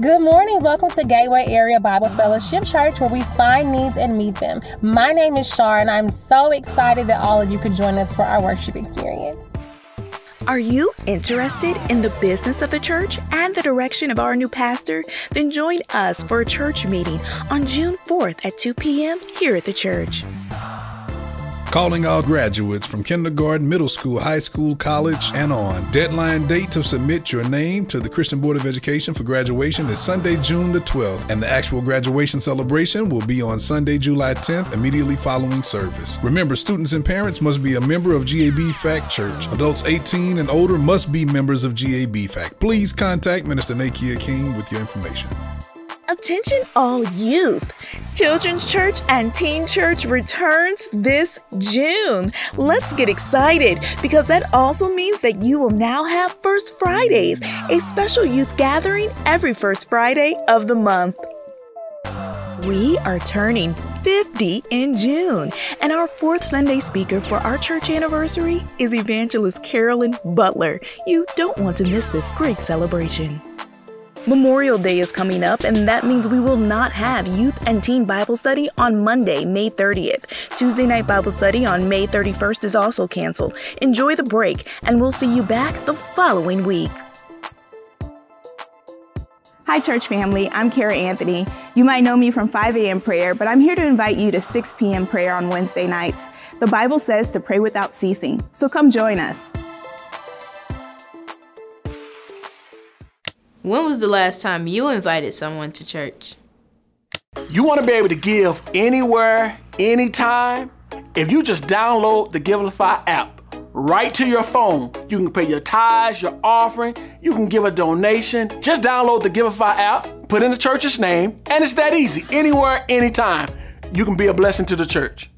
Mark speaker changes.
Speaker 1: Good morning. Welcome to Gateway Area Bible Fellowship Church, where we find needs and meet them. My name is Shar, and I'm so excited that all of you could join us for our worship experience.
Speaker 2: Are you interested in the business of the church and the direction of our new pastor? Then join us for a church meeting on June 4th at 2 p.m. here at the church.
Speaker 3: Calling all graduates from kindergarten, middle school, high school, college, and on. Deadline date to submit your name to the Christian Board of Education for graduation is Sunday, June the 12th, and the actual graduation celebration will be on Sunday, July 10th, immediately following service. Remember, students and parents must be a member of GABFAC Church. Adults 18 and older must be members of GABFAC. Please contact Minister Nakia King with your information.
Speaker 2: Attention all youth! Children's Church and Teen Church returns this June. Let's get excited because that also means that you will now have First Fridays, a special youth gathering every first Friday of the month. We are turning 50 in June, and our fourth Sunday speaker for our church anniversary is Evangelist Carolyn Butler. You don't want to miss this great celebration. Memorial Day is coming up, and that means we will not have Youth and Teen Bible Study on Monday, May 30th. Tuesday night Bible Study on May 31st is also canceled. Enjoy the break, and we'll see you back the following week.
Speaker 4: Hi, church family. I'm Kara Anthony. You might know me from 5 a.m. prayer, but I'm here to invite you to 6 p.m. prayer on Wednesday nights. The Bible says to pray without ceasing, so come join us.
Speaker 5: When was the last time you invited someone to church?
Speaker 6: You want to be able to give anywhere, anytime? If you just download the Givelify app right to your phone, you can pay your tithes, your offering, you can give a donation. Just download the Givelify app, put in the church's name, and it's that easy. Anywhere, anytime, you can be a blessing to the church.